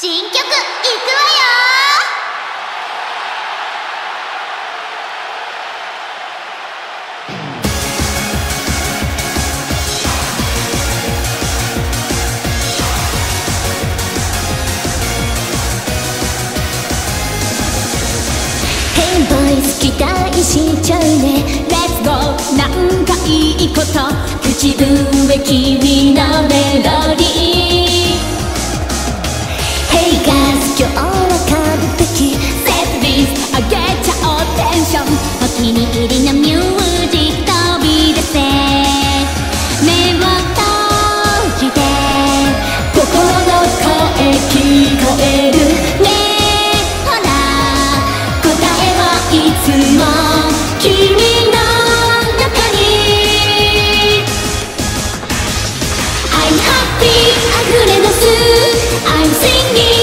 新曲いくわよ。変貌期待し I'm happy, I couldn't assume I'm singing.